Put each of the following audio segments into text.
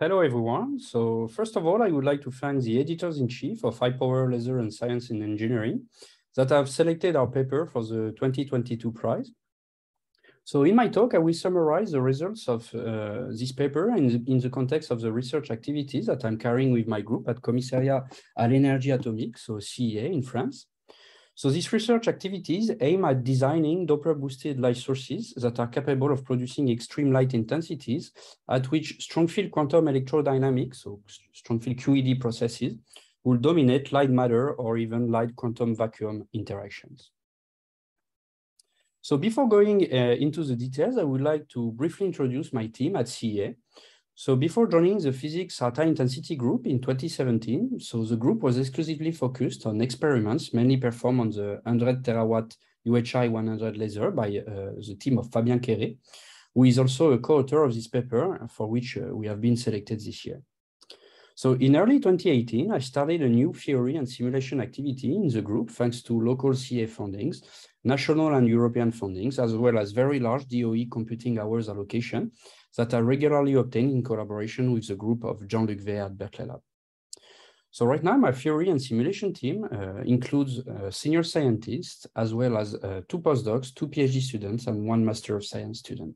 Hello, everyone. So first of all, I would like to thank the editors-in-chief of High Power Laser and Science in Engineering that have selected our paper for the 2022 prize. So in my talk, I will summarize the results of uh, this paper in the, in the context of the research activities that I'm carrying with my group at Commissariat à l'énergie atomique, so CEA in France. So these research activities aim at designing Doppler-boosted light sources that are capable of producing extreme light intensities at which strong field quantum electrodynamics, so strong field QED processes, will dominate light matter or even light quantum vacuum interactions. So before going uh, into the details, I would like to briefly introduce my team at CEA. So before joining the physics at high intensity group in 2017, so the group was exclusively focused on experiments mainly performed on the 100 terawatt UHI 100 laser by uh, the team of Fabien Quéré, who is also a co-author of this paper for which uh, we have been selected this year. So in early 2018, I started a new theory and simulation activity in the group thanks to local CEA fundings, national and European fundings, as well as very large DOE computing hours allocation that are regularly obtained in collaboration with the group of Jean-Luc Vay at Berkeley Lab. So right now, my theory and simulation team uh, includes uh, senior scientists, as well as uh, two postdocs, two PhD students, and one Master of Science student.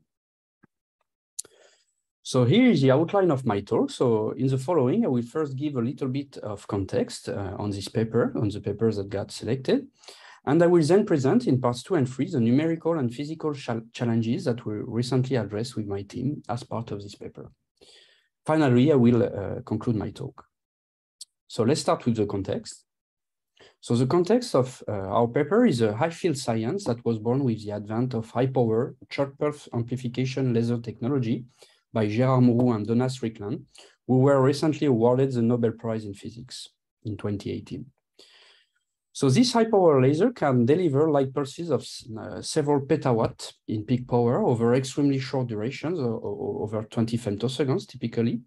So here is the outline of my talk. So in the following, I will first give a little bit of context uh, on this paper, on the papers that got selected. And I will then present in parts two and three the numerical and physical challenges that were recently addressed with my team as part of this paper. Finally, I will uh, conclude my talk. So let's start with the context. So the context of uh, our paper is a high field science that was born with the advent of high power short pulse amplification laser technology by Gerard Mourou and Donna Strickland, who were recently awarded the Nobel Prize in Physics in 2018. So this high power laser can deliver light pulses of uh, several petawatt in peak power over extremely short durations, over 20 femtoseconds typically.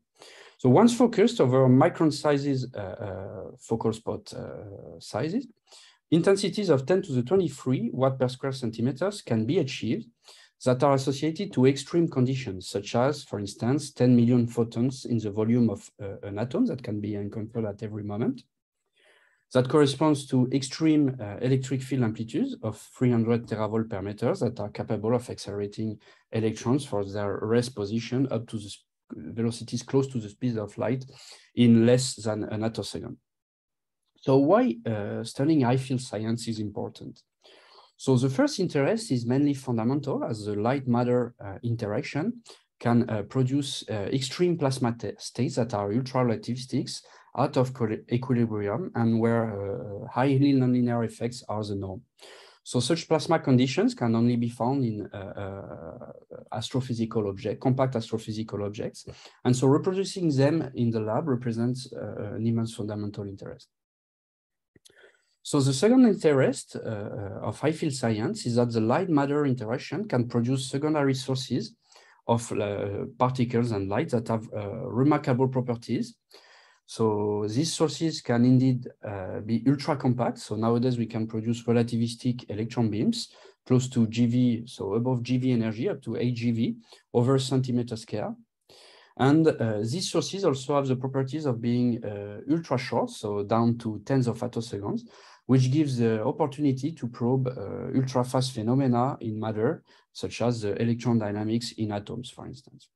So once focused over micron sizes, uh, uh, focal spot uh, sizes, intensities of 10 to the 23 watt per square centimeters can be achieved that are associated to extreme conditions, such as, for instance, 10 million photons in the volume of uh, an atom that can be encountered at every moment. That corresponds to extreme uh, electric field amplitudes of 300 teravolt per meter that are capable of accelerating electrons for their rest position up to the velocities close to the speed of light in less than an attosecond. So why uh, studying high field science is important? So the first interest is mainly fundamental as the light matter uh, interaction can uh, produce uh, extreme plasma states that are ultra relativistics out of equilibrium and where uh, highly nonlinear effects are the norm. So such plasma conditions can only be found in uh, uh, astrophysical objects, compact astrophysical objects. And so reproducing them in the lab represents an immense fundamental interest. So the second interest uh, uh, of high field science is that the light matter interaction can produce secondary sources of uh, particles and light that have uh, remarkable properties. So these sources can indeed uh, be ultra compact. So nowadays we can produce relativistic electron beams close to GV, so above GV energy up to 8 GV over centimeter scale. And uh, these sources also have the properties of being uh, ultra short, so down to tens of attoseconds, which gives the opportunity to probe uh, ultra-fast phenomena in matter, such as the electron dynamics in atoms, for instance.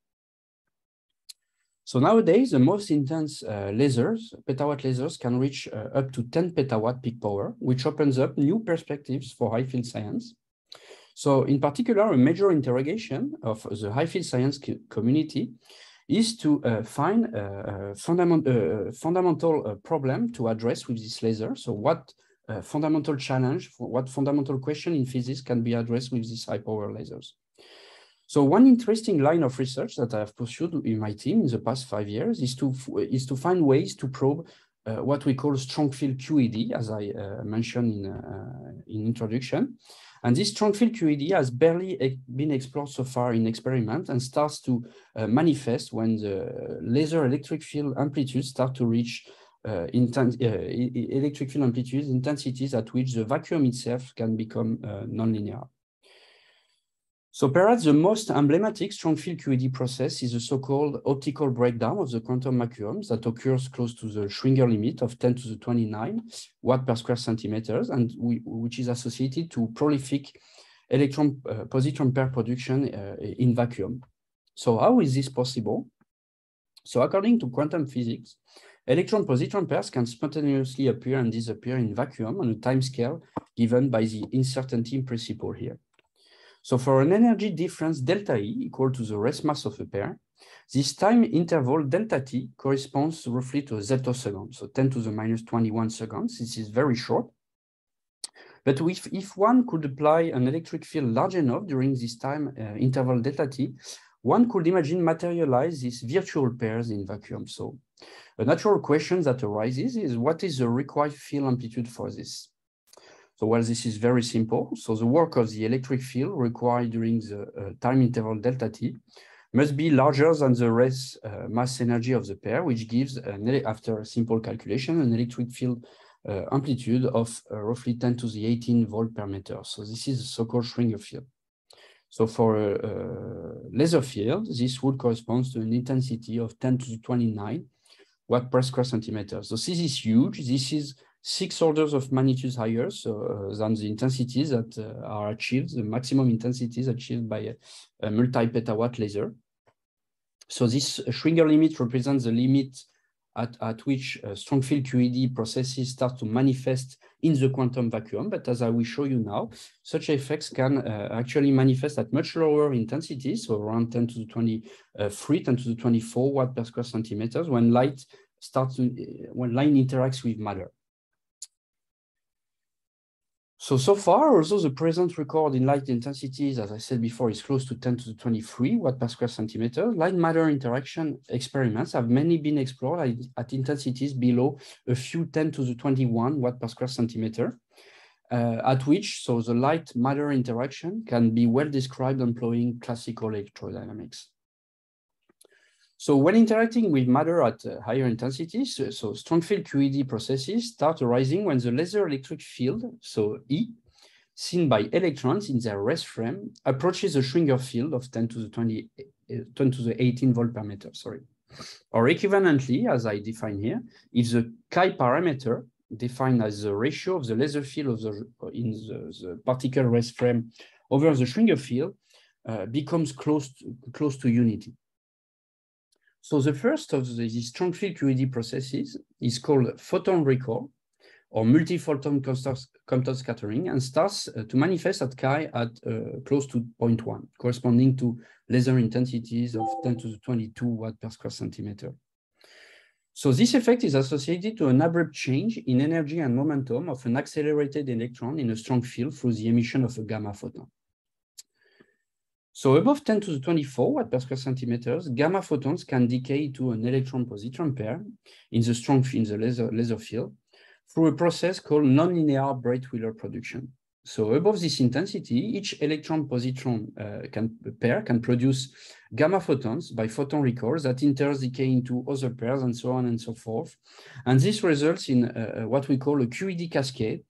So nowadays, the most intense uh, lasers, petawatt lasers, can reach uh, up to 10 petawatt peak power, which opens up new perspectives for high field science. So in particular, a major interrogation of the high field science community is to uh, find a, fundament, uh, fundamental uh, problem to address with this laser. So what uh, fundamental challenge, what fundamental question in physics can be addressed with these high power lasers. So one interesting line of research that I have pursued in my team in the past five years is to, is to find ways to probe uh, what we call strong field QED, as I uh, mentioned in, uh, in introduction. And this strong field QED has barely been explored so far in experiment and starts to uh, manifest when the laser electric field amplitudes start to reach uh, intense, uh, electric field amplitudes, intensities at which the vacuum itself can become uh, nonlinear. So perhaps the most emblematic strong field QED process is the so-called optical breakdown of the quantum vacuums that occurs close to the Schwinger limit of 10 to the 29 watt per square centimeters, and we, which is associated to prolific electron uh, positron pair production uh, in vacuum. So how is this possible? So according to quantum physics, electron positron pairs can spontaneously appear and disappear in vacuum on a time scale given by the uncertainty principle here. So for an energy difference delta E equal to the rest mass of a pair, this time interval delta T corresponds roughly to a zetto so 10 to the minus 21 seconds. This is very short. But if, if one could apply an electric field large enough during this time uh, interval delta T, one could imagine materialize these virtual pairs in vacuum. So a natural question that arises is what is the required field amplitude for this? So while this is very simple. So the work of the electric field required during the uh, time interval delta t must be larger than the rest uh, mass energy of the pair, which gives, an, after a simple calculation, an electric field uh, amplitude of uh, roughly 10 to the 18 volt per meter. So this is the so-called Schwinger field. So for a, a laser field, this would correspond to an intensity of 10 to the 29 watt per square centimeter. So this is huge. This is six orders of magnitude higher so, uh, than the intensities that uh, are achieved, the maximum intensities achieved by a, a multi-petawatt laser. So this Schwinger limit represents the limit at, at which uh, strong field QED processes start to manifest in the quantum vacuum. But as I will show you now, such effects can uh, actually manifest at much lower intensities, so around 10 to the 23, 10 to the 24 watt per square centimeters when light starts to, uh, when light interacts with matter. So, so far, also the present record in light intensities, as I said before, is close to 10 to the 23 watt per square centimeter. Light matter interaction experiments have mainly been explored at, at intensities below a few 10 to the 21 watt per square centimeter, uh, at which so the light matter interaction can be well described employing classical electrodynamics. So when interacting with matter at uh, higher intensities, so, so strong field QED processes start arising when the laser electric field, so E, seen by electrons in their rest frame, approaches a Schwinger field of 10 to the 20, uh, 10 to the 18 volt per meter, sorry. Or equivalently, as I define here, if the chi parameter defined as the ratio of the laser field of the, in the, the particle rest frame over the Schwinger field uh, becomes close to, close to unity. So the first of these strong field QED processes is called photon recoil or multi-photon Compton scattering and starts uh, to manifest at chi at uh, close to 0.1, corresponding to laser intensities of 10 to the 22 watt per square centimeter. So this effect is associated to an abrupt change in energy and momentum of an accelerated electron in a strong field through the emission of a gamma photon. So above 10 to the 24 watt per square centimeters, gamma photons can decay to an electron-positron pair in the strong in the laser, laser field through a process called nonlinear Breit-Wheeler production. So above this intensity, each electron-positron uh, can, pair can produce gamma photons by photon recoils that interdecay into other pairs and so on and so forth. And this results in uh, uh what we call a QED cascade,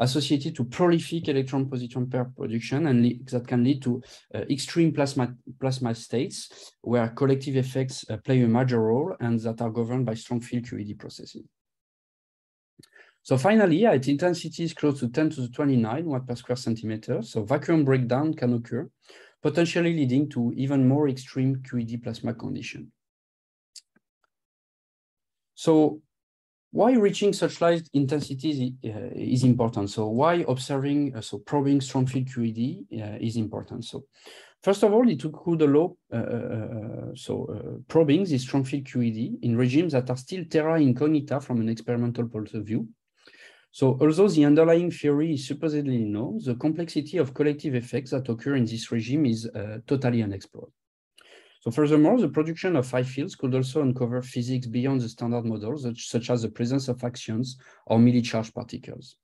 associated to prolific electron-positron pair production and that can lead to uh, extreme plasma, plasma states where collective effects uh, play a major role and that are governed by strong field QED processes. So finally, at intensities close to 10 to the 29 watt per square centimeter, so vacuum breakdown can occur, potentially leading to even more extreme QED plasma condition. So why reaching such light intensities uh, is important. So why observing, uh, so probing strong field QED uh, is important. So first of all, it could allow uh, uh, uh, so probing this strong field QED in regimes that are still terra incognita from an experimental point of view. So although the underlying theory is supposedly known, the complexity of collective effects that occur in this regime is totally unexplored. So furthermore, the production of high fields could also uncover physics beyond the standard models, such as the presence of axions or milli charged particles.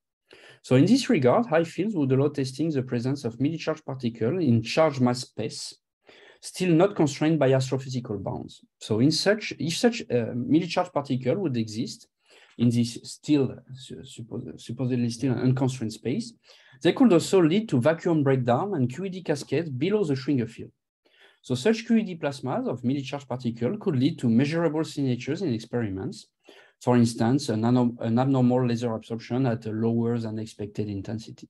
So in this regard, high fields would allow testing the presence of milli charged particles in charge mass space, still not constrained by astrophysical bounds. So in such, if such uh, a milli charged particle would exist, in this still supposedly still unconstrained space. They could also lead to vacuum breakdown and QED cascades below the Schwinger field. So such QED plasmas of milli-charged particles could lead to measurable signatures in experiments. For instance, an, an abnormal laser absorption at a lower than expected intensity.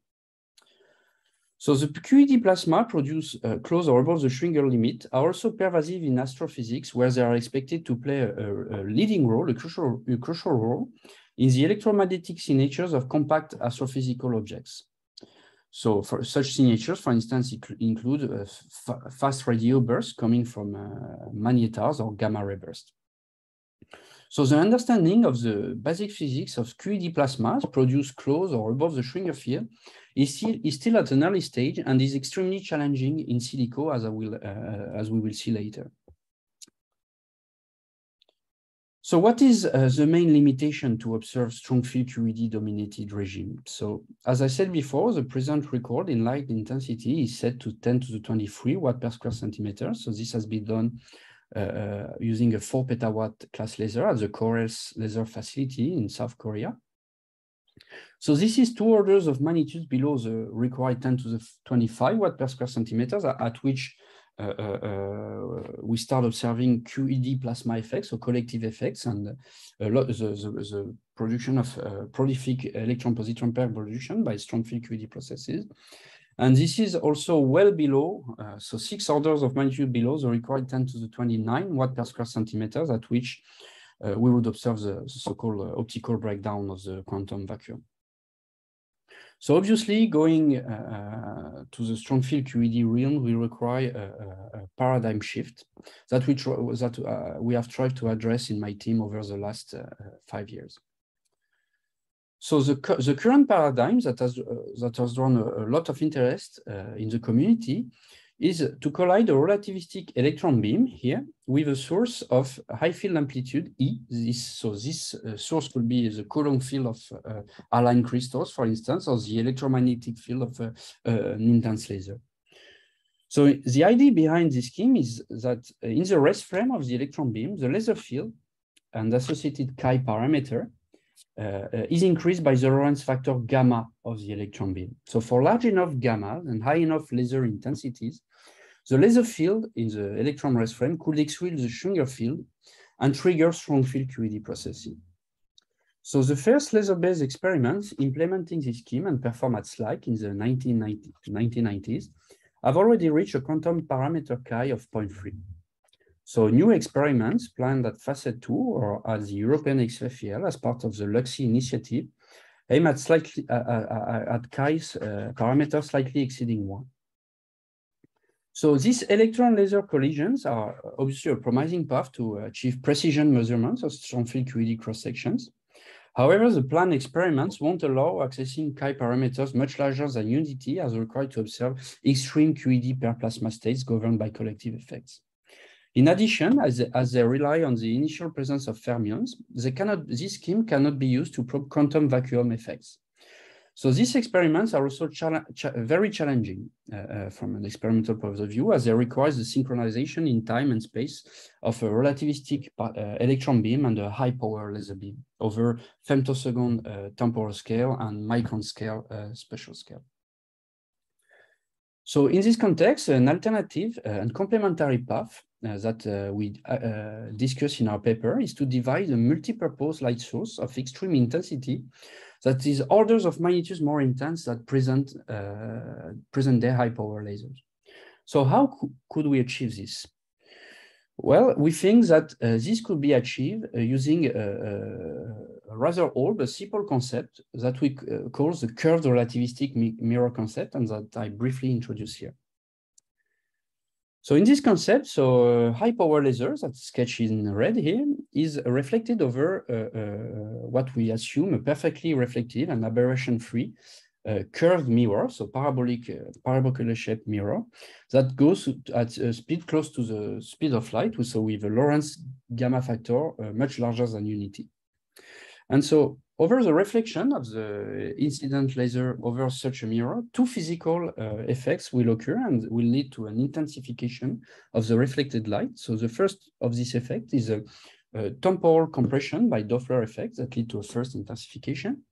So the QED plasma produced uh, close or above the Schwinger limit are also pervasive in astrophysics, where they are expected to play a, a, a leading role, a crucial, a crucial role in the electromagnetic signatures of compact astrophysical objects. So for such signatures, for instance, include uh, fast radio bursts coming from uh, magnetars or gamma ray bursts. So the understanding of the basic physics of QED plasmas produced close or above the Schwinger field is still, is still at an early stage and is extremely challenging in silico, as, I will, uh, as we will see later. So what is uh, the main limitation to observe strong field QED dominated regime? So as I said before, the present record in light intensity is set to 10 to the 23 watt per square centimeter. So this has been done uh, uh using a four petawatt class laser at the CoReLS laser facility in South Korea. So this is two orders of magnitude below the required 10 to the 25 watt per square centimeters at which we start observing QED plasma effects or collective effects and a lot the, the, the production of prolific electron-positron pair production by strong field QED processes. And this is also well below, uh, so six orders of magnitude below the required 10 to the 29 watt per square centimeters at which uh, we would observe the, the so-called uh, optical breakdown of the quantum vacuum. So obviously, going uh, to the strong field QED realm will require a, a paradigm shift that we that uh, we have tried to address in my team over the last uh, five years. So the, the current paradigm that has that has drawn a, a lot of interest in the community is to collide a relativistic electron beam here with a source of high field amplitude E. This, so this uh, source could be the Coulomb field of uh, crystals, for instance, or the electromagnetic field of uh, uh, an intense laser. So the idea behind this scheme is that in the rest frame of the electron beam, the laser field and associated chi parameter uh, uh, Uh, uh, is increased by the Lorentz factor gamma of the electron beam. So for large enough gamma and high enough laser intensities, the laser field in the electron rest frame could exclude the Schwinger field and trigger strong field QED processing. So the first laser-based experiments implementing this scheme and performed at SLAC in the 1990, 1990s have already reached a quantum parameter chi of 0.3. So new experiments planned at FACET 2 or at the European XFEL as part of the LUXE initiative aim at slightly uh, uh, uh at chi's uh, parameter slightly exceeding one. So these electron laser collisions are obviously a promising path to achieve precision measurements of strong field QED cross sections. However, the planned experiments won't allow accessing chi parameters much larger than unity as required to observe extreme QED pair plasma states governed by collective effects. In addition, as, as they rely on the initial presence of fermions, they cannot, this scheme cannot be used to probe quantum vacuum effects. So these experiments are also very challenging uh, uh, from an experimental point of view, as they require the synchronization in time and space of a relativistic uh, electron beam and a high power laser beam over femtosecond uh, temporal scale and micron scale uh, spatial scale. So in this context, an alternative uh, and complementary path that we discuss in our paper is to devise a multi-purpose light source of extreme intensity that is orders of magnitudes more intense than present, uh, present day high power lasers. So how could we achieve this? Well, we think that uh, this could be achieved uh, using a, rather old but simple concept that we uh, call the curved relativistic mi mirror concept and that I briefly introduce here. So in this concept, so uh, high power lasers, that's sketched in red here, is reflected over uh, uh, what we assume a perfectly reflective and aberration-free uh, curved mirror, so parabolic, uh, parabolically shaped mirror, that goes at a speed close to the speed of light, so with a Lorentz gamma factor much larger than unity. And so over the reflection of the incident laser over such a mirror, two physical uh, effects will occur and will lead to an intensification of the reflected light. So the first of this effect is a, uh, temporal compression by Doppler effect that lead to a first intensification.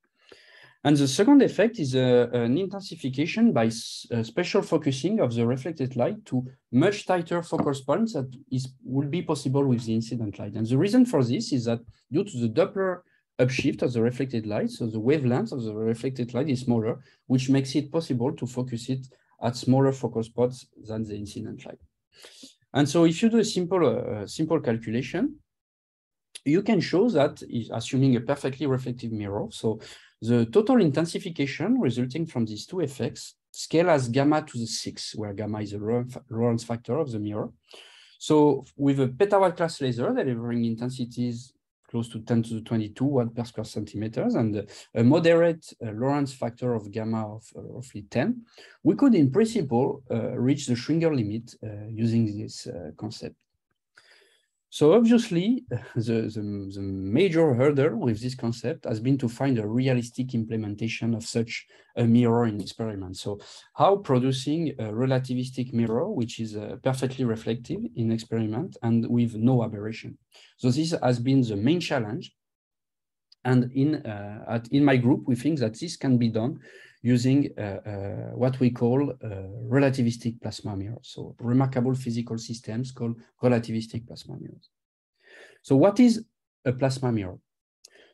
And the second effect is uh, an intensification by uh, special focusing of the reflected light to much tighter focal points that is will be possible with the incident light. And the reason for this is that due to the Doppler upshift of the reflected light, so the wavelength of the reflected light is smaller, which makes it possible to focus it at smaller focal spots than the incident light. And so if you do a simple, uh, simple calculation, you can show that, assuming a perfectly reflective mirror, so the total intensification resulting from these two effects scale as gamma to the six, where gamma is a Lorentz factor of the mirror. So with a petawatt class laser delivering intensities close to 10 to the 22 watt per square centimeters and a moderate uh, Lorentz factor of gamma of uh, roughly 10, we could in principle uh, reach the Schwinger limit uh, using this uh, concept. So obviously, the, the, the, major hurdle with this concept has been to find a realistic implementation of such a mirror in experiments. So how producing a relativistic mirror, which is uh, perfectly reflective in experiment and with no aberration. So this has been the main challenge. And in, uh, at, in my group, we think that this can be done using uh, uh, what we call uh, relativistic plasma mirrors. So remarkable physical systems called relativistic plasma mirrors. So what is a plasma mirror?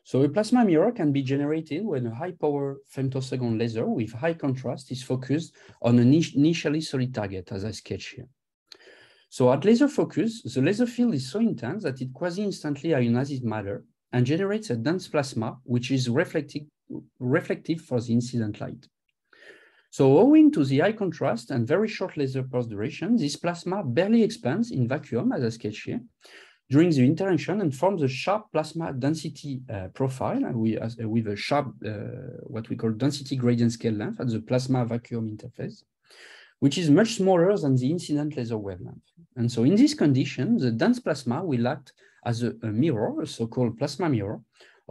So a plasma mirror can be generated when a high power femtosecond laser with high contrast is focused on an initially solid target as I sketch here. So at laser focus, the laser field is so intense that it quasi-instantly ionizes matter and generates a dense plasma, which is reflected reflective for the incident light. So owing to the high contrast and very short laser pulse duration, this plasma barely expands in vacuum, as I sketch here, during the interaction and forms a sharp plasma density uh, profile we, uh, with a sharp, uh, what we call density gradient scale length at the plasma vacuum interface, which is much smaller than the incident laser wavelength. And so in this condition, the dense plasma will act as a, a mirror, a so-called plasma mirror,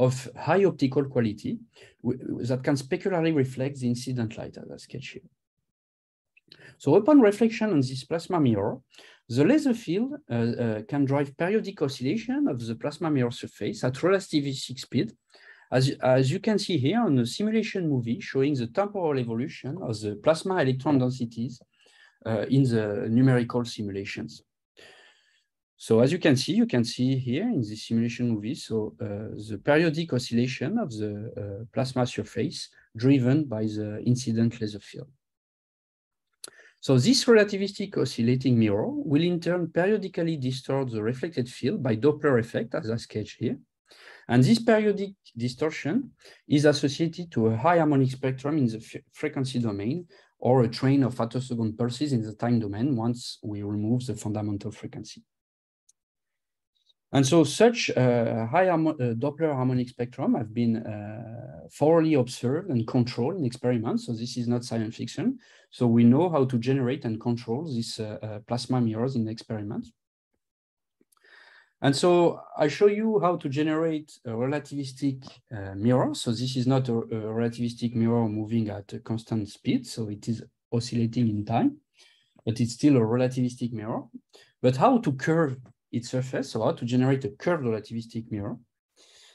of high optical quality that can specularly reflect the incident light as I sketch here. So upon reflection on this plasma mirror, the laser field uh, uh, can drive periodic oscillation of the plasma mirror surface at relativistic speed, as, as you can see here on a simulation movie showing the temporal evolution of the plasma electron densities uh, in the numerical simulations. So as you can see, you can see here in this simulation movie, so uh, the periodic oscillation of the uh, plasma surface driven by the incident laser field. So this relativistic oscillating mirror will in turn periodically distort the reflected field by Doppler effect, as I sketch here. And this periodic distortion is associated to a high harmonic spectrum in the frequency domain or a train of attosecond pulses in the time domain once we remove the fundamental frequency. And so such uh, high uh, Doppler harmonic spectrum have been uh, thoroughly observed and controlled in experiments. So this is not science fiction. So we know how to generate and control these uh, uh, plasma mirrors in experiments. And so I show you how to generate a relativistic uh, mirror. So this is not a, a, relativistic mirror moving at a constant speed. So it is oscillating in time, but it's still a relativistic mirror. But how to curve its surface, so how to generate a curved relativistic mirror.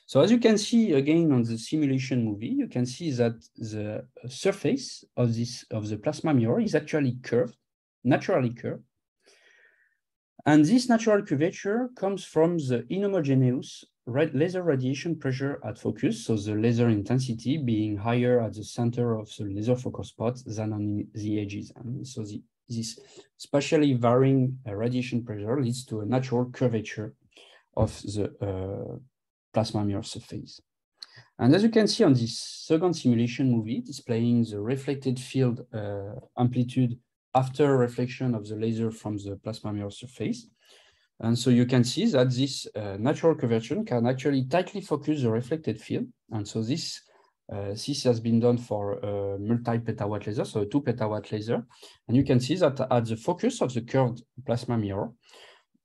So as you can see again on the simulation movie, you can see that the surface of this of the plasma mirror is actually curved, naturally curved. And this natural curvature comes from the inhomogeneous laser radiation pressure at focus, so the laser intensity being higher at the center of the laser focal spot than on the edges. And so the this spatially varying uh, radiation pressure leads to a natural curvature of the uh, plasma mirror surface. And as you can see on this second simulation movie, displaying the reflected field uh, amplitude after reflection of the laser from the plasma mirror surface. And so you can see that this uh, natural curvature can actually tightly focus the reflected field. And so this this has been done for a multi-petawatt laser, so a two petawatt laser. And you can see that at the focus of the curved plasma mirror,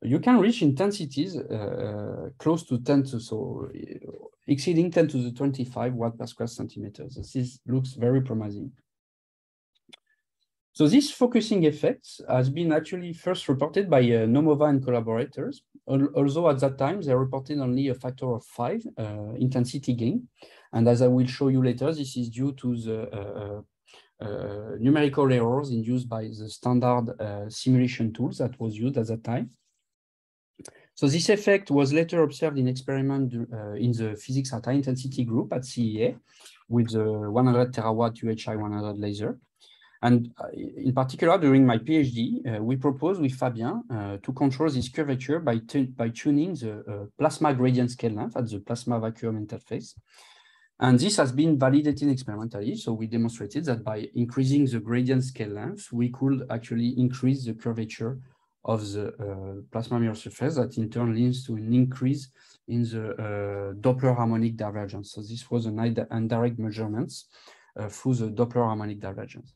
you can reach intensities uh, uh close to 10 to, so uh, exceeding 10 to the 25 watt per square centimeter. This is, looks very promising. So this focusing effect has been actually first reported by uh, Naumova and collaborators, although at that time they reported only a factor of five uh, intensity gain. And as I will show you later, this is due to the uh, uh, uh numerical errors induced by the standard uh, simulation tools that was used at that time. So this effect was later observed in experiment in the physics at high intensity group at CEA with the 100 terawatt UHI 100 laser. And uh, in particular, during my PhD, uh, we proposed with Fabien uh, to control this curvature by, by tuning the uh, plasma gradient scale length at the plasma vacuum interface. And this has been validated experimentally. So we demonstrated that by increasing the gradient scale length, we could actually increase the curvature of the uh, plasma mirror surface that in turn leads to an increase in the uh, Doppler harmonic divergence. So this was an indirect measurements through the Doppler harmonic divergence.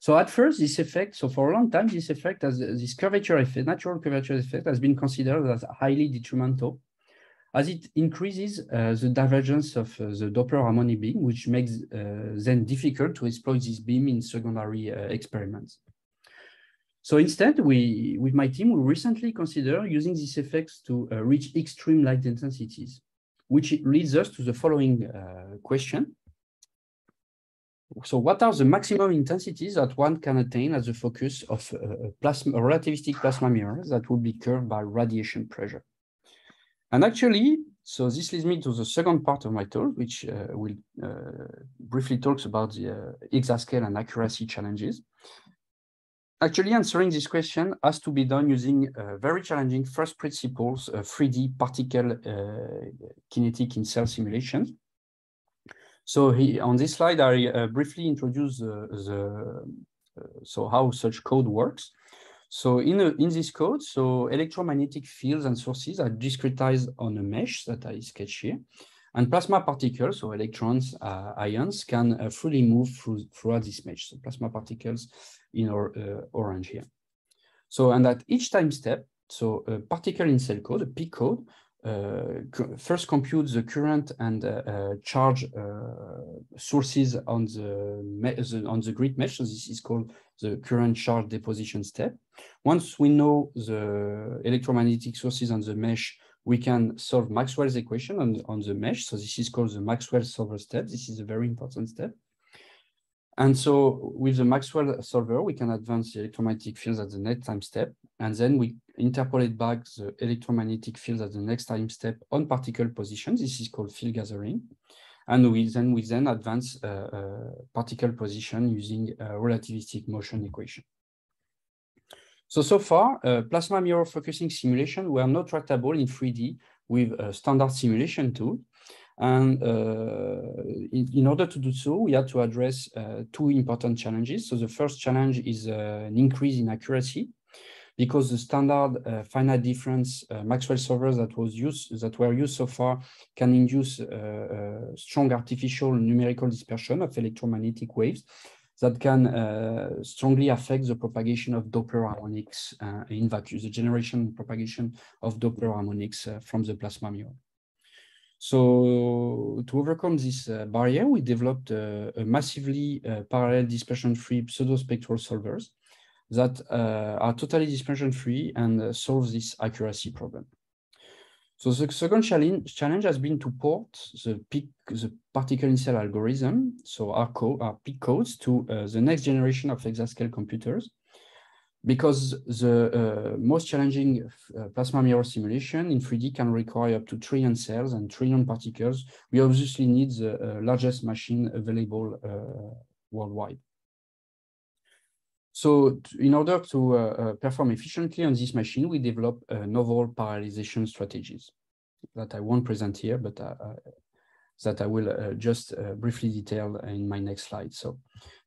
So at first, this effect, so for a long time, this effect as this curvature effect, natural curvature effect has been considered as highly detrimental as it increases uh, the divergence of uh, the Doppler harmonic beam, which makes uh, then difficult to exploit this beam in secondary uh, experiments. So instead, we, with my team, we recently consider using these effects to uh, reach extreme light intensities, which leads us to the following uh, question. So what are the maximum intensities that one can attain as a focus of a, plasma, a relativistic plasma mirror that will be curved by radiation pressure? And actually, so this leads me to the second part of my talk, which uh, will uh, briefly talks about the uh, exascale and accuracy challenges. Actually, answering this question has to be done using uh, very challenging first principles 3D uh, particle uh, kinetic in cell simulations. So he, on this slide, I uh, briefly introduce the uh, so how such code works. So in, a, in this code, so electromagnetic fields and sources are discretized on a mesh that I sketch here. And plasma particles, so electrons, uh, ions, can uh, freely move through, throughout this mesh. So plasma particles in our uh, orange here. So, and at each time step, so a particle in cell code, a P code, uh, first compute the current and uh, uh, charge sources on the, on the grid mesh. So this is called the current charge deposition step. Once we know the electromagnetic sources on the mesh, we can solve Maxwell's equation on, on the mesh. So this is called the Maxwell solver step. This is a very important step. And so with the Maxwell solver, we can advance the electromagnetic fields at the next time step. And then we interpolate back the electromagnetic fields at the next time step on particle positions. This is called field gathering. And we then we then advance uh, uh, particle position using a relativistic motion equation. So, so far, uh, plasma mirror focusing simulation were not tractable in 3D with a standard simulation tool. And uh, in, in, order to do so, we had to address uh, two important challenges. So the first challenge is uh, an increase in accuracy because the standard uh, finite difference uh, Maxwell solvers that was used that were used so far can induce uh, strong artificial numerical dispersion of electromagnetic waves that can uh, strongly affect the propagation of Doppler harmonics uh, in vacuum, the generation and propagation of Doppler harmonics uh, from the plasma mirror. So to overcome this barrier, we developed a massively parallel dispersion-free pseudo-spectral solvers that uh, are totally dispersion-free and uh, solve this accuracy problem. So the second challenge, challenge has been to port the PIC, the particle in cell algorithm, so our, co our PIC codes to uh, the next generation of exascale computers, because the uh, most challenging uh, plasma mirror simulation in 3D can require up to trillion cells and trillion particles. We obviously need the uh, largest machine available worldwide. So in order to uh, uh, perform efficiently on this machine, we develop uh, novel parallelization strategies that I won't present here, but uh, uh that I will uh, just briefly detail in my next slide. So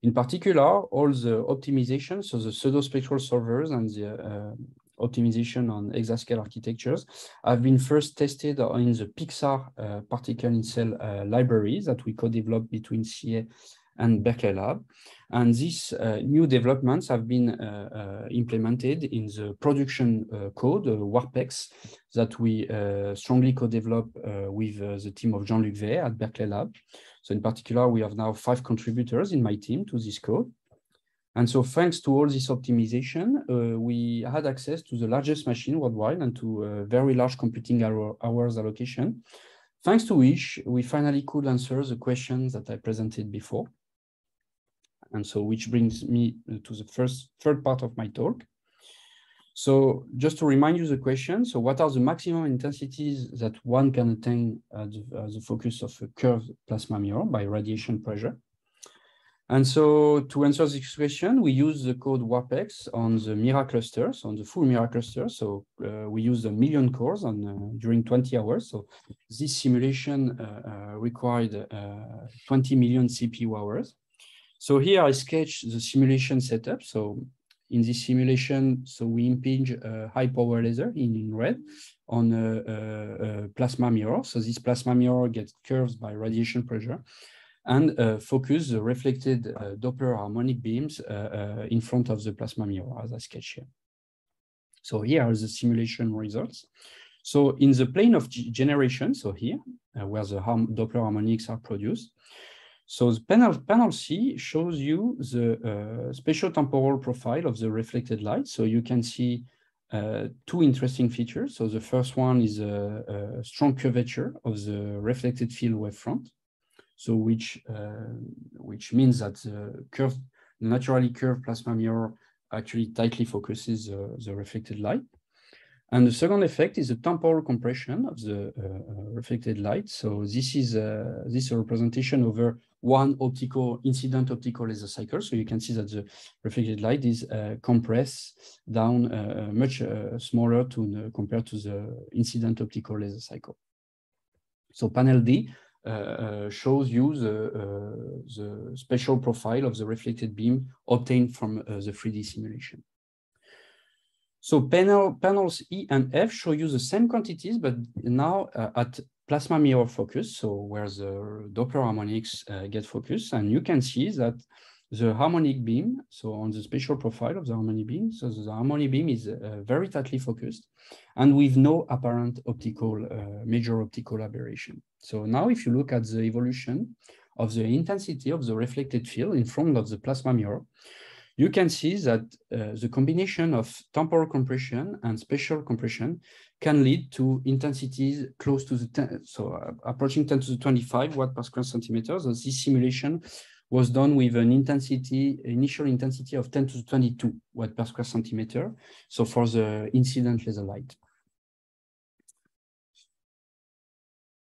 in particular, all the optimizations, so the pseudo-spectral solvers and the optimization on exascale architectures have been first tested in the PICSAR particle in cell library that we co-developed between CA and Berkeley Lab. And these uh, new developments have been uh, uh, implemented in the production code, WarpX, that we strongly co-develop with the team of Jean-Luc Vay at Berkeley Lab. So in particular, we have now five contributors in my team to this code. And so thanks to all this optimization, uh, we had access to the largest machine worldwide and to a very large computing hour, hours allocation, thanks to which we finally could answer the questions that I presented before. And so which brings me to the first third part of my talk. So just to remind you the question, so what are the maximum intensities that one can attain at the, focus of a curved plasma mirror by radiation pressure? And so to answer this question, we use the code WarpX on the Mira clusters, on the full Mira cluster. So uh, we use a million cores on, uh, during 20 hours. So this simulation uh, uh required uh, 20 million CPU hours. So here I sketch the simulation setup. So in this simulation, so we impinge a high power laser in, red on a, a, a plasma mirror. So this plasma mirror gets curved by radiation pressure and uh, focus the reflected uh, Doppler harmonic beams uh, uh, in front of the plasma mirror as I sketch here. So here are the simulation results. So in the plane of generation, so here, uh, where the Doppler harmonics are produced, so the panel, panel C shows you the uh, spatial temporal profile of the reflected light. So you can see uh, two interesting features. So the first one is a, a, strong curvature of the reflected field wavefront so which uh, which means that the curved, naturally curved plasma mirror actually tightly focuses the reflected light. And the second effect is the temporal compression of the uh, uh reflected light. So this is uh, this representation over one optical incident optical laser cycle. So you can see that the reflected light is uh, compressed down much smaller to compared to the incident optical laser cycle. So panel D uh, uh, shows you the, uh, the spatial profile of the reflected beam obtained from the 3D simulation. So panel, panels E and F show you the same quantities, but now uh, at plasma mirror focus, so where the Doppler harmonics uh, get focused, and you can see that the harmonic beam, so on the spatial profile of the harmonic beam, so the harmonic beam is uh, very tightly focused and with no apparent optical, uh, major optical aberration. So now if you look at the evolution of the intensity of the reflected field in front of the plasma mirror, you can see that uh, the combination of temporal compression and spatial compression can lead to intensities close to the 10, so uh, approaching 10 to the 25 watt per square centimeter. So this simulation was done with an intensity, initial intensity of 10 to the 22 watt per square centimeter. So for the incident laser light.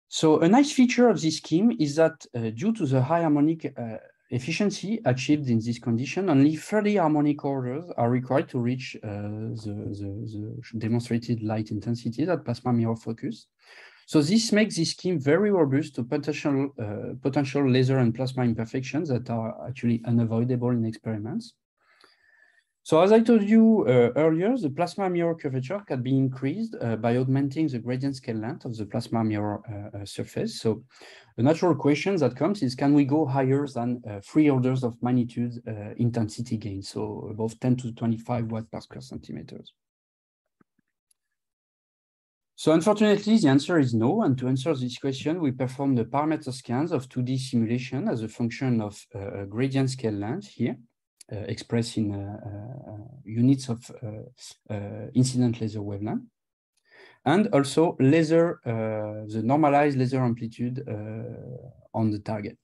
So a nice feature of this scheme is that uh, due to the high harmonic uh, efficiency achieved in this condition, only 30 harmonic orders are required to reach uh, the, the, the, demonstrated light intensity at plasma mirror focus. So this makes this scheme very robust to potential, uh, potential laser and plasma imperfections that are actually unavoidable in experiments. So as I told you uh, earlier, the plasma mirror curvature can be increased uh, by augmenting the gradient scale length of the plasma mirror uh, uh surface. So the natural question that comes is, can we go higher than uh, three orders of magnitude uh, intensity gain? So above 10 to 25 watt per square centimeters. So unfortunately, the answer is no. And to answer this question, we perform the parameter scans of 2D simulation as a function of gradient scale length here, expressed in uh, uh units of uh, uh, incident laser wavelength. And also laser, the normalized laser amplitude on the target.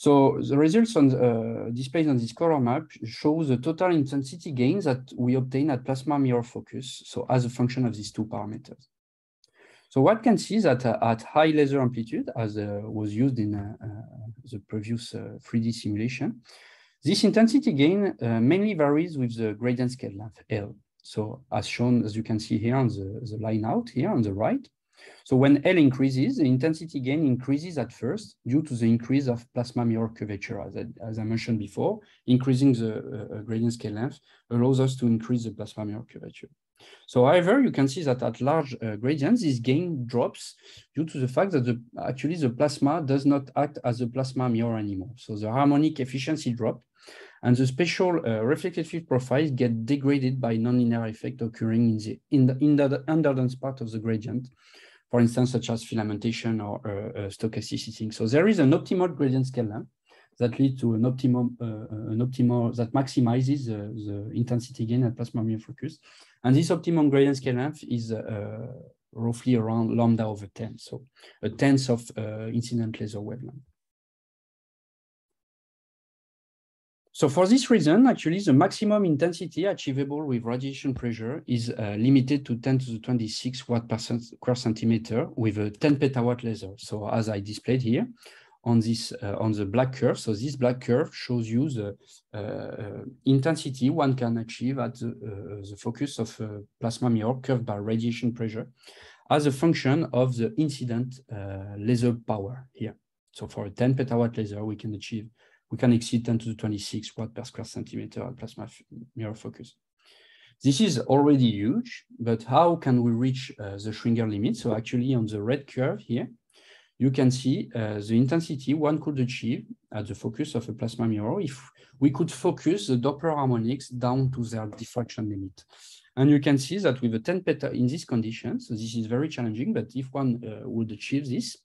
So the results on uh, displayed on this color map show the total intensity gains that we obtain at plasma mirror focus, so as a function of these two parameters. So what can see that uh, at high laser amplitude, as uh, was used in uh, uh, the previous 3D uh, simulation, this intensity gain mainly varies with the gradient scale length L. So as shown, as you can see here on the, the line out here on the right, so when L increases, the intensity gain increases at first due to the increase of plasma mirror curvature, as I, as I mentioned before, increasing the uh, uh, gradient scale length allows us to increase the plasma mirror curvature. So however, you can see that at large uh, gradients, this gain drops due to the fact that the, actually the plasma does not act as a plasma mirror anymore. So the harmonic efficiency dropped and the spatial uh, reflected field profiles get degraded by nonlinear effect occurring in the, in the, in the underdense part of the gradient, for instance, such as filamentation or uh, uh, stochasticity. So there is an optimal gradient scale that leads to an optimum, uh, an optimal that maximizes uh, the intensity gain at plasma mirror focus. And this optimum gradient scale length is uh, roughly around lambda over 10, so a tenth of uh, incident laser wavelength. So for this reason, actually, the maximum intensity achievable with radiation pressure is uh, limited to 10 to the 26 watt per, square centimeter with a 10 petawatt laser. So as I displayed here on this uh, on the black curve, so this black curve shows you the uh, intensity one can achieve at the, uh, the focus of a plasma mirror curved by radiation pressure as a function of the incident uh, laser power here. So for a 10 petawatt laser, we can achieve we can exceed 10 to the 26 watt per square centimeter at plasma mirror focus. This is already huge, but how can we reach uh, the Schwinger limit? So actually on the red curve here, you can see uh, the intensity one could achieve at the focus of a plasma mirror if we could focus the Doppler harmonics down to their diffraction limit. And you can see that with a 10 peta in these conditions, so this is very challenging, but if one uh, would achieve this,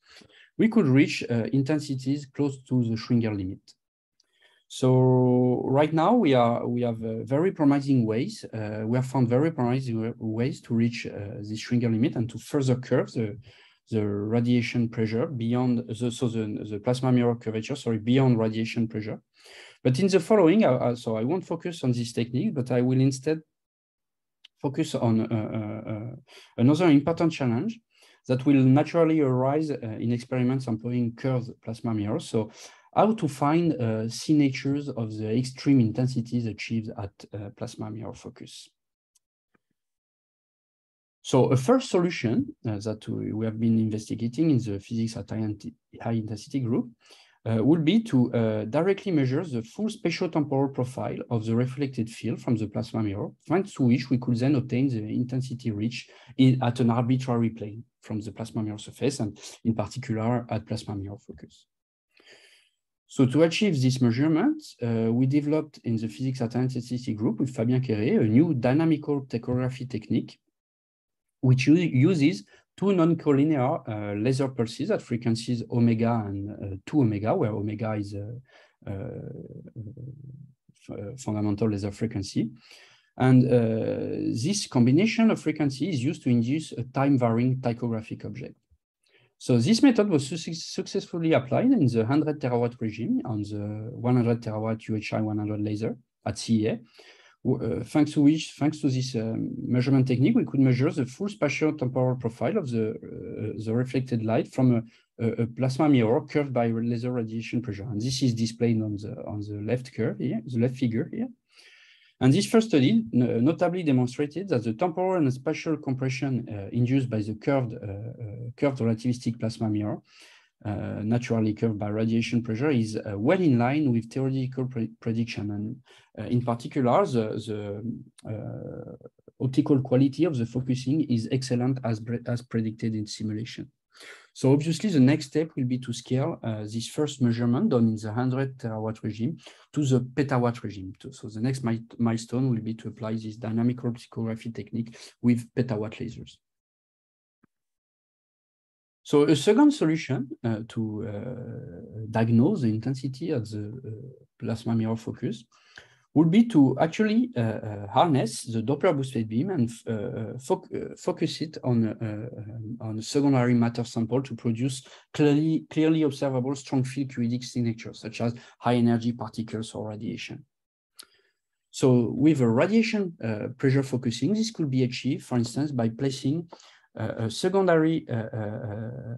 we could reach uh, intensities close to the Schwinger limit. So right now we are we have uh, very promising ways. Uh, we have found very promising ways to reach uh, the Schwinger limit and to further curve the the radiation pressure beyond the so the, the plasma mirror curvature. Sorry, beyond radiation pressure. But in the following, so I won't focus on this technique, but I will instead focus on uh, uh, uh, another important challenge that will naturally arise in experiments employing curved plasma mirrors. So how to find uh, signatures of the extreme intensities achieved at uh, plasma mirror focus. So a first solution uh, that we have been investigating in the physics at high intensity group uh, would be to uh, directly measure the full spatiotemporal profile of the reflected field from the plasma mirror, thanks to which we could then obtain the intensity reach in, at an arbitrary plane from the plasma mirror surface, and in particular at plasma mirror focus. So to achieve this measurement, uh, we developed in the physics at intensity group with Fabien Quéré a new dynamical ptychography technique, which uses two non-collinear uh, laser pulses at frequencies omega and uh, 2 omega, where omega is a, a fundamental laser frequency. And uh, this combination of frequency is used to induce a time-varying ptychographic object. So this method was su successfully applied in the 100 terawatt regime on the 100 terawatt UHI 100 laser at CEA. Uh, thanks to which, thanks to this um, measurement technique, we could measure the full spatial temporal profile of the, uh, the reflected light from a, a, plasma mirror curved by laser radiation pressure. And this is displayed on the, on the left curve here, the left figure here. And this first study notably demonstrated that the temporal and spatial compression uh, induced by the curved, uh, uh, curved relativistic plasma mirror, uh, naturally curved by radiation pressure, is uh, well in line with theoretical pre prediction. And uh, in particular, the, the optical quality of the focusing is excellent as, as predicted in simulation. So obviously the next step will be to scale uh, this first measurement done in the 100 terawatt regime to the petawatt regime. So the next mi milestone will be to apply this dynamic ptychography technique with petawatt lasers. So a second solution uh, to uh, diagnose the intensity at the uh, plasma mirror focus would be to actually uh, uh, harness the Doppler boosted beam and uh, fo focus it on, on a secondary matter sample to produce clearly, clearly observable strong field QED signatures, such as high energy particles or radiation. So with a radiation pressure focusing, this could be achieved, for instance, by placing a secondary uh,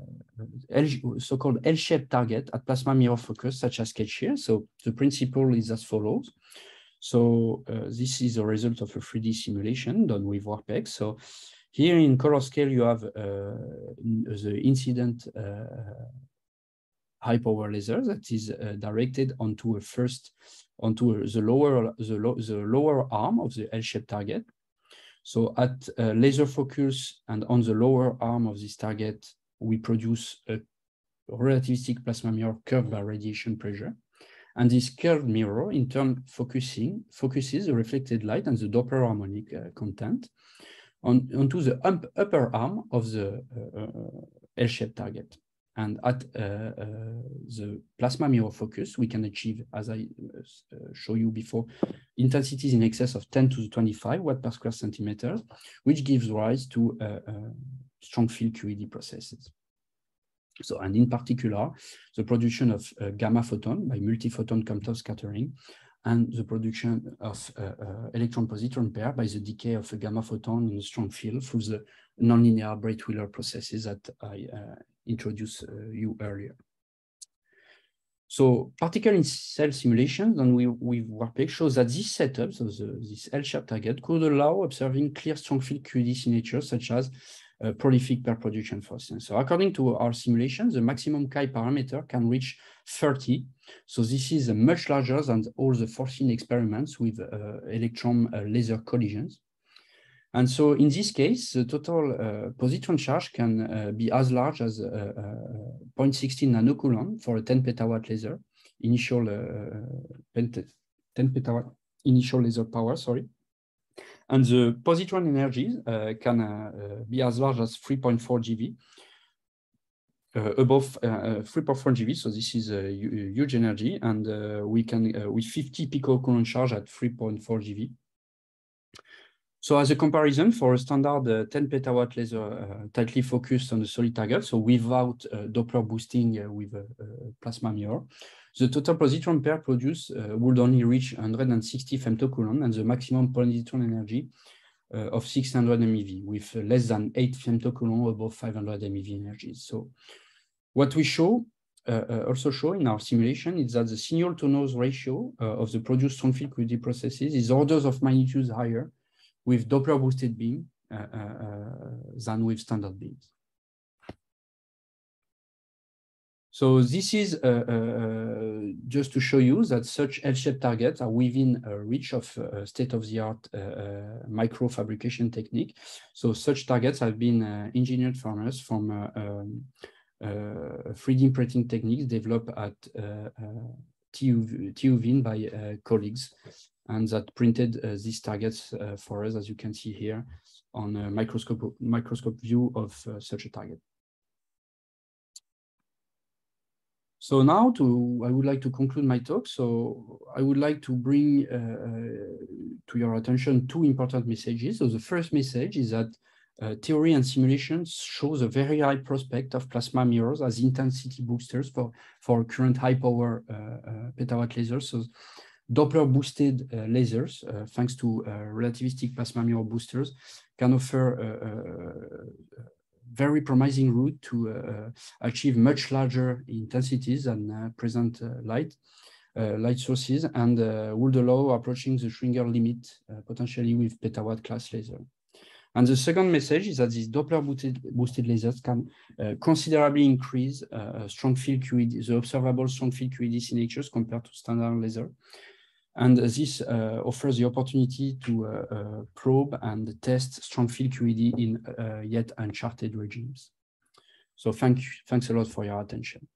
so-called L-shaped target at plasma mirror focus, such as sketch here. So the principle is as follows. So uh, this is a result of a 3D simulation done with WarpX. So here in color scale, you have uh, the incident uh, high power laser that is uh, directed onto a first onto a, the lower the, lo the lower arm of the L-shaped target. So at uh, laser focus and on the lower arm of this target, we produce a relativistic plasma mirror curved by radiation pressure. And this curved mirror, in turn, focusing focuses the reflected light and the Doppler harmonic uh, content on, onto the upper arm of the uh, uh L-shaped target. And at uh, uh, the plasma mirror focus, we can achieve, as I uh, show you before, intensities in excess of 10 to the 25 watt per square centimeter, which gives rise to strong field QED processes. So, and in particular, the production of uh, gamma photon by multi-photon Compton scattering, and the production of uh, uh, electron-positron pair by the decay of a gamma photon in a strong field through the nonlinear Breit-Wheeler processes that I introduced you earlier. So particle in cell simulations and we, with WarpX shows that this setup, so the, this L-shaped target, could allow observing clear strong field QED signatures such as uh, prolific pair production for. So according to our simulation, the maximum chi parameter can reach 30. So this is uh, much larger than all the foreseen experiments with uh, electron uh, laser collisions. And so in this case, the total uh, positron charge can uh, be as large as uh, 0.16 nanocoulomb for a 10 petawatt laser, initial 10 petawatt initial laser power, sorry. And the positron energy uh, can uh, uh, be as large as 3.4 GeV, above 3.4 GeV. So this is a huge energy, and we can with 50 picocoulomb charge at 3.4 GeV. So as a comparison for a standard uh, 10 petawatt laser uh, tightly focused on the solid target, so without uh, Doppler boosting with a, a, plasma mirror, the total positron pair produced uh, would only reach 160 femtocoulomb and the maximum positron energy uh, of 600 MeV with less than 8 femtocoulomb above 500 MeV energies. So what we show uh, uh, also show in our simulation is that the signal to noise ratio uh, of the produced strong field QED processes is orders of magnitude higher with Doppler boosted beam uh, than with standard beams. So this is uh, uh, just to show you that such L-shaped targets are within reach of uh, state-of-the-art uh, uh, micro fabrication technique. So such targets have been uh, engineered from us from um, 3D printing techniques developed at TU, TUVIN by colleagues and that printed these targets for us, as you can see here on a microscope, microscope view of such a target. So now to, I would like to conclude my talk. So I would like to bring uh, uh, to your attention two important messages. So the first message is that uh, theory and simulations shows a very high prospect of plasma mirrors as intensity boosters for, for current high power uh, uh, petawatt lasers. So Doppler boosted uh, lasers, thanks to relativistic plasma mirror boosters, can offer a very promising route to uh, achieve much larger intensities than uh, present uh, light. light sources and would allow approaching the Schwinger limit potentially with petawatt class laser. And the second message is that these Doppler boosted, boosted lasers can uh, considerably increase uh, strong field QED, the observable strong field QED signatures compared to standard laser. And this uh, offers the opportunity to uh, uh, probe and test strong field QED in yet uncharted regimes. So thank you, thanks a lot for your attention.